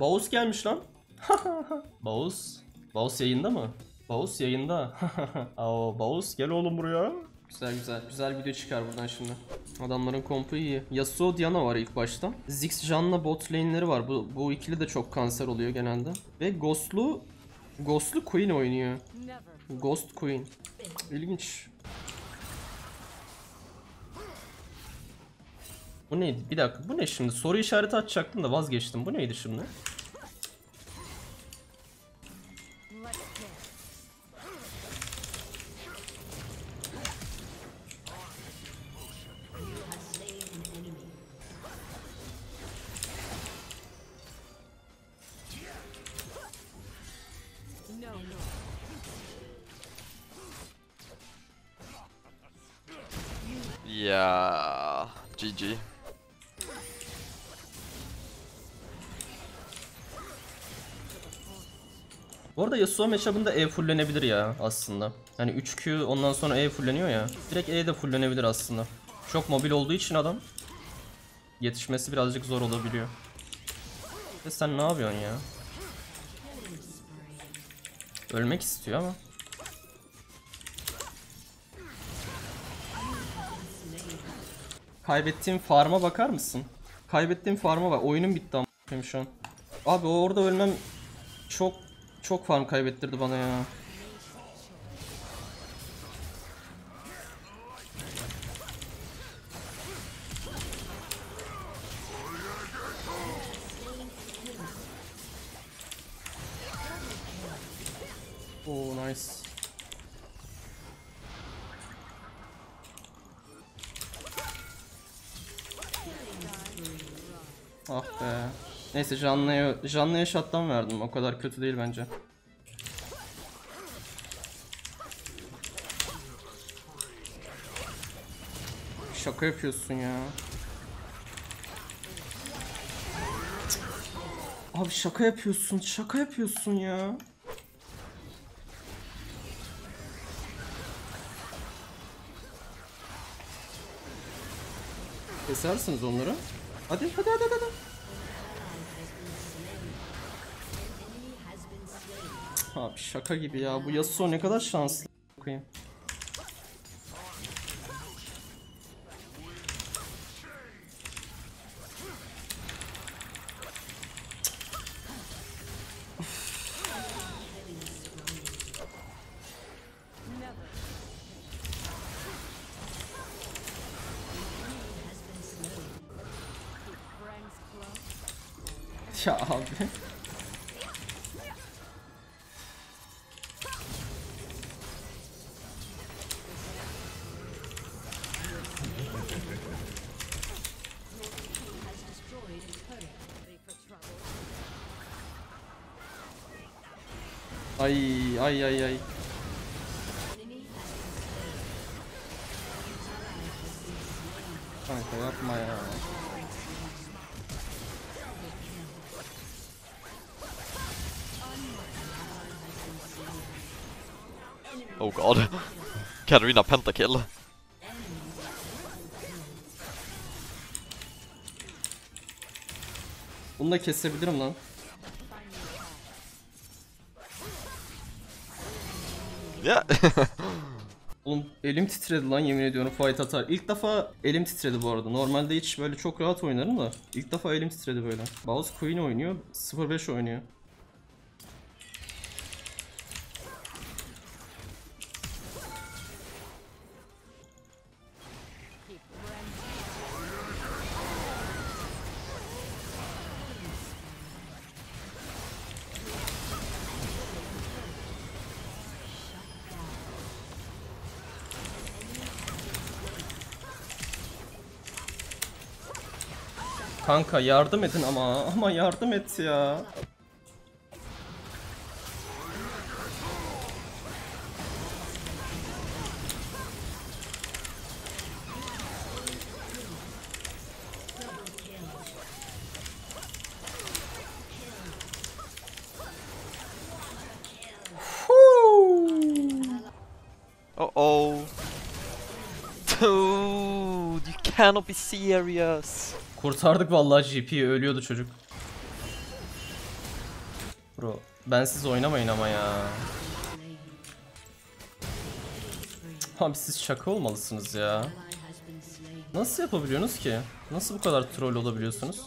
Baus gelmiş lan. Baus. Baus yayında mı? Baus yayında. Aa, Baus gel oğlum buraya. Güzel güzel. Güzel video çıkar buradan şimdi. Adamların kompu iyi. Yasuo Diana var ilk başta. Ziggs Janna bot lane'leri var. Bu, bu ikili de çok kanser oluyor genelde. Ve Ghost'lu Ghost'lu Queen oynuyor. Ghost Queen. İlginç. Bu neydi? Bir dakika. Bu ne şimdi? Soru işareti açacaktım da vazgeçtim. Bu neydi şimdi? Ya GG. Bu arada Yasuo matchup'ında E fulllenebilir ya aslında. Hani 3Q ondan sonra E fulleniyor ya. Direkt E de fulllenebilir aslında. Çok mobil olduğu için adam yetişmesi birazcık zor olabiliyor. Ve sen ne yapıyorsun ya? Ölmek istiyor ama. Kaybettiğim farm'a bakar mısın? Kaybettiğim farm'a bak. Oyunum bitti ama şu an. Abi orada ölmem çok çok farm kaybettirdi bana ya. Oh nice. Ah be. Neyse canlıya canlıya shot'tan verdim. O kadar kötü değil bence. Şaka yapıyorsun ya. Abi şaka yapıyorsun. Şaka yapıyorsun ya. Kesersiniz onları. Hadi hadi hadi hadi. Abi şaka gibi ya. Bu Yasuo ne kadar şanslı. Bakayım. Ya abi. Ay ay ay. Kanka yapma ya. Oh god. Katarina pentakill. Bunu da kesebilirim lan. Yeah. Oğlum elim titredi lan yemin ediyorum fight atar. İlk defa elim titredi bu arada. Normalde hiç böyle çok rahat oynarım da. ilk defa elim titredi böyle. Baus Queen oynuyor. 0-5 oynuyor. Kanka yardım edin ama ama yardım et ya. Uh oh. Dude, you cannot be serious. Kurtardık vallahi GP'yi ölüyordu çocuk. Bro ben siz oynamayın ama ya. Abi siz şaka olmalısınız ya. Nasıl yapabiliyorsunuz ki? Nasıl bu kadar troll olabiliyorsunuz?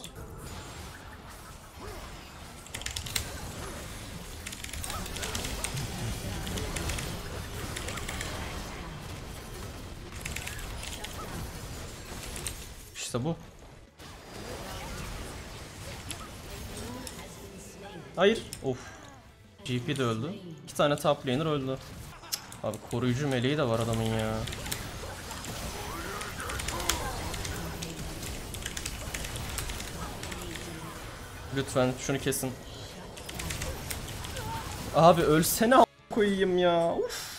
İşte bu. Hayır. Of. GP de öldü. İki tane top laner öldü. Abi koruyucu meleği de var adamın ya. Lütfen şunu kesin. Abi ölsene koyayım ya. Uf.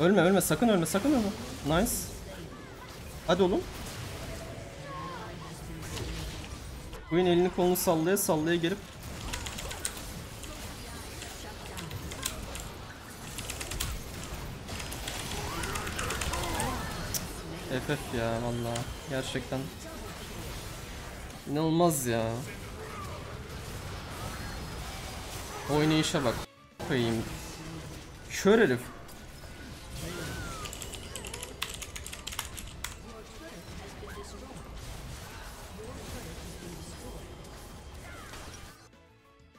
Ölme ölme sakın ölme sakın ölme. Nice. Hadi oğlum. Queen elini kolunu sallaya sallaya gelip FF ya valla gerçekten inanılmaz ya. Oynayışa bak. Koyayım. Kör herif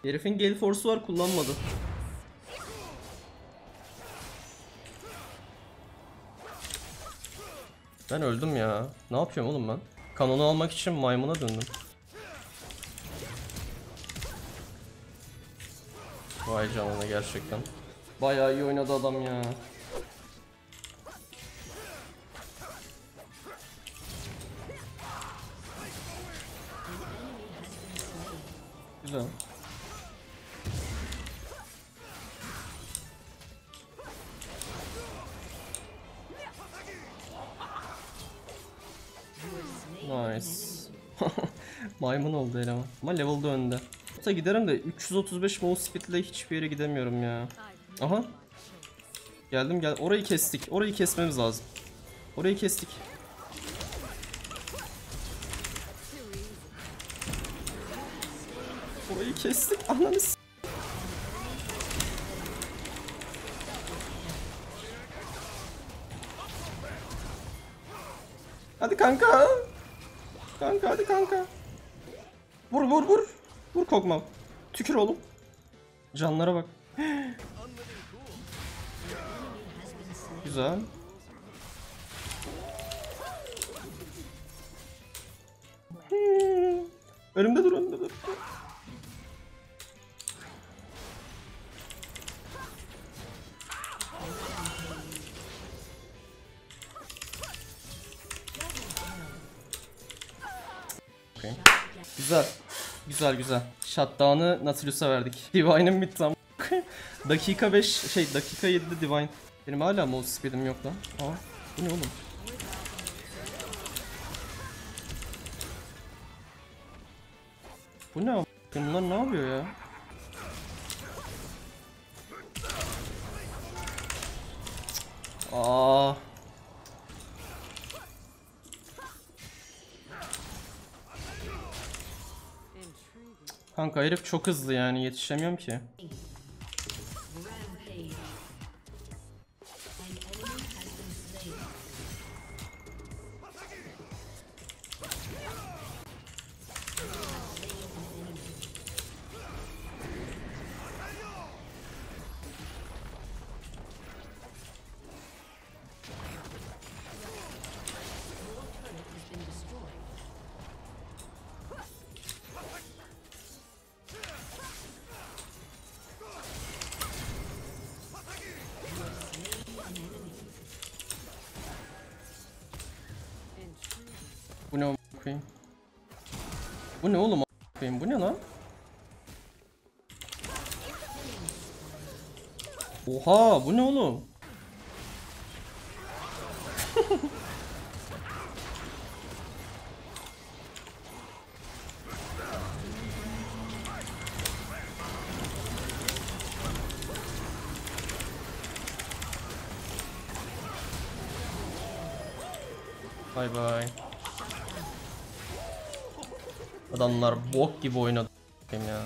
Herifin Gale Force'u var kullanmadı. Ben öldüm ya. Ne yapıyorum oğlum ben? Kanonu almak için maymuna döndüm. Vay canına gerçekten. Bayağı iyi oynadı adam ya. Güzel. Maymun oldu eleman. Ama level'da önde. Hatta giderim de 335 mouse speed ile hiçbir yere gidemiyorum ya. Aha. Geldim gel. Orayı kestik. Orayı kesmemiz lazım. Orayı kestik. Orayı kestik. Ananı Hadi kanka. Kanka hadi kanka. Vur vur vur. Vur Kog'Maw. Tükür oğlum. Canlara bak. Güzel. Önümde dur önümde dur. Güzel. Güzel güzel. Shutdown'ı Nautilus'a verdik. Divine'ın mid tam. dakika 5 şey dakika 7'de Divine. Benim hala mouse speed'im yok lan. Aa bu ne oğlum? Bu ne Bunlar ne yapıyor ya? Aa. Kanka herif çok hızlı yani yetişemiyorum ki. Koyayım? Bu ne oğlum koyayım? Bu ne lan? Oha bu ne oğlum? Bay bay. Adamlar bok gibi oynadı. ya.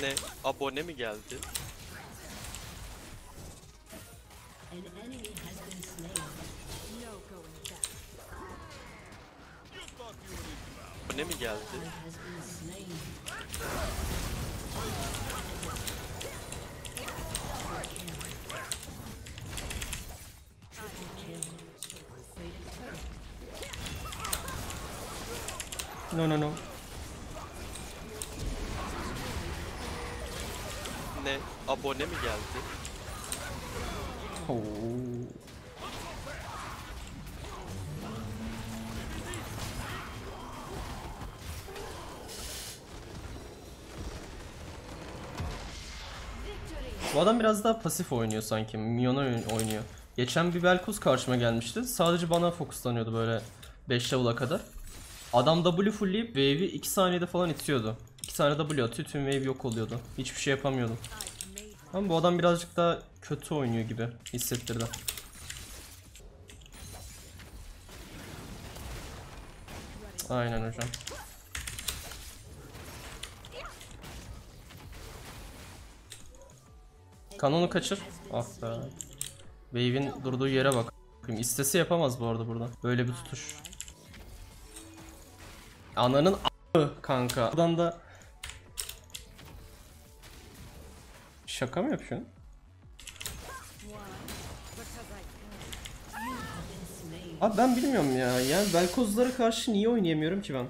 Ne? Abone mi geldi? Abone mi geldi? No no no. Abone mi geldi? Oo. Bu adam biraz daha pasif oynuyor sanki. Minyona oyn- oynuyor. Geçen bir Vel'Koz karşıma gelmişti. Sadece bana fokuslanıyordu böyle 5 level'a kadar. Adam W fullleyip wave'i 2 saniyede falan itiyordu. 2 tane W atıyor tüm wave yok oluyordu. Hiçbir şey yapamıyordum. Ama bu adam birazcık daha kötü oynuyor gibi hissettirdi. Aynen hocam. Kanonu kaçır. Ah be. Wave'in durduğu yere bak. İstese yapamaz bu arada burada. Böyle bir tutuş. Ananın a**ı kanka. Buradan da Şaka mı yapıyorsun? Abi ben bilmiyorum ya. Yani Velkozlara karşı niye oynayamıyorum ki ben?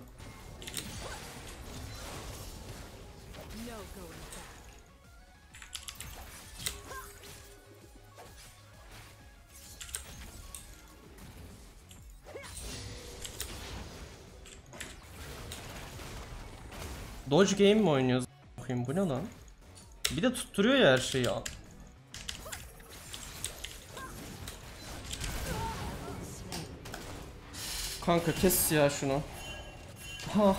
Dodge game mi oynuyoruz? Bakayım bu ne lan? Bir de tutturuyor ya her şeyi. Kanka kes ya şunu. Ha.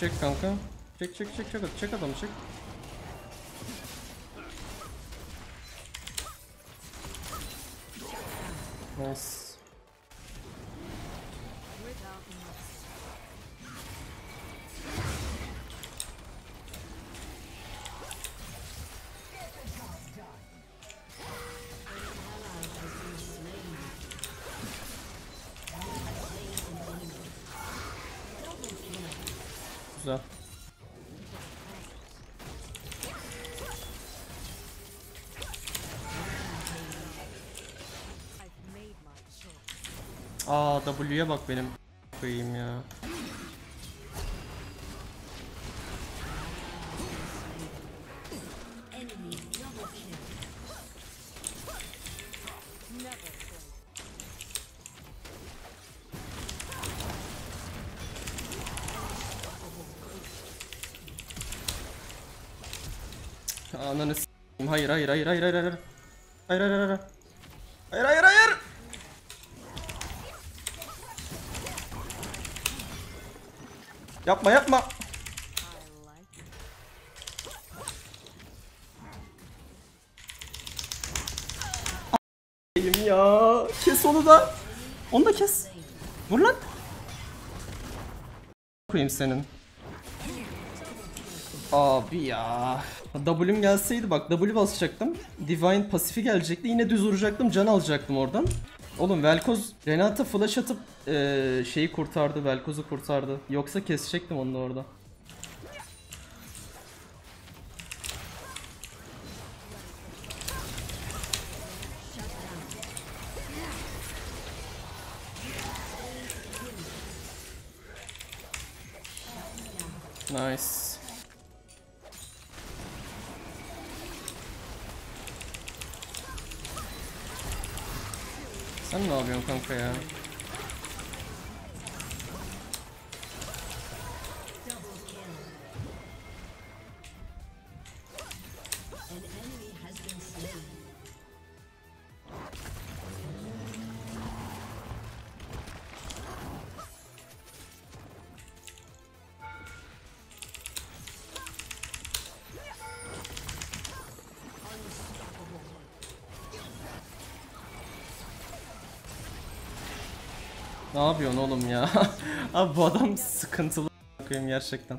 Çek kanka. Çek çek çek çek çek adamı çek. Nice. W'ye bak benim koyayım ya. Ananı s**eyim. Hayır hayır hayır hayır hayır hayır. Hayır hayır hayır. hayır. Hayır hayır hayır. Yapma yapma. Elim ya. Kes onu da. Onu da kes. Vur lan. Koyayım senin. Abi ya. W'm gelseydi bak W basacaktım. Divine pasifi gelecekti. Yine düz vuracaktım. Can alacaktım oradan. Oğlum Velkoz Renata flash atıp eee, şeyi kurtardı. Velkoz'u kurtardı. Yoksa kesecektim onu da orada. Nice. Sen ne yapıyorsun kanka ya? Ne yapıyorsun oğlum ya? Abi bu adam sıkıntılı bakayım gerçekten.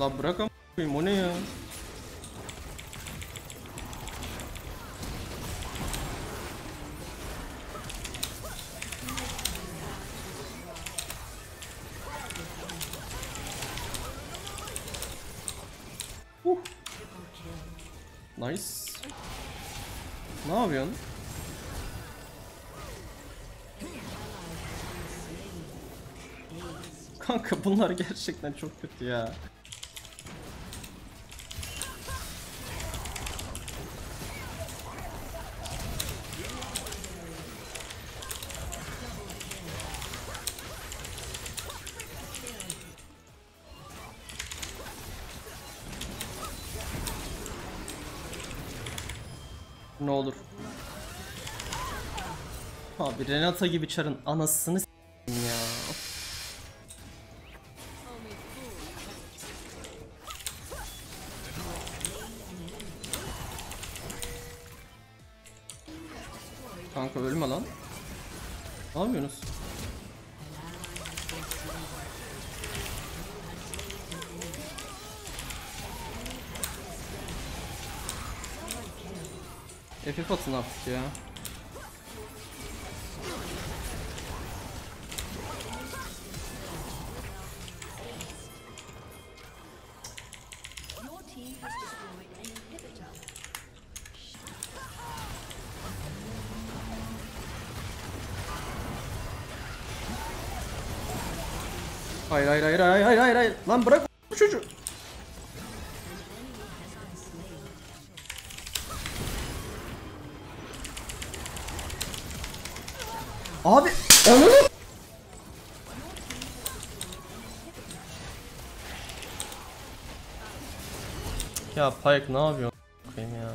La bırak koyayım o ne ya? Nice. Ne yapıyorsun? Kanka bunlar gerçekten çok kötü ya. Ne olur. Abi Renata gibi çarın anasını FF atın artık ya. Your team has destroyed an inhibitor. Hayır hayır hayır hayır hayır hayır hayır. Lan bırak Abi onu Ya Pike ne yapıyorsun? Bakayım ya.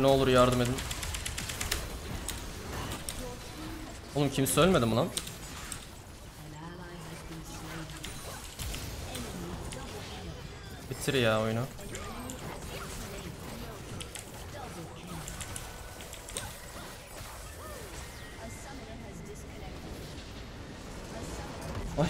Ne olur yardım edin. Oğlum kimse ölmedi mi lan? Bitir ya oyunu. Ay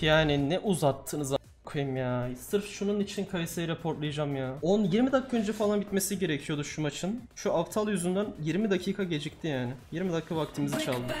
yani ne uzattınız koyayım ya. Sırf şunun için Kayse'yi raportlayacağım ya. 10-20 dakika önce falan bitmesi gerekiyordu şu maçın. Şu aptal yüzünden 20 dakika gecikti yani. 20 dakika vaktimizi çaldı.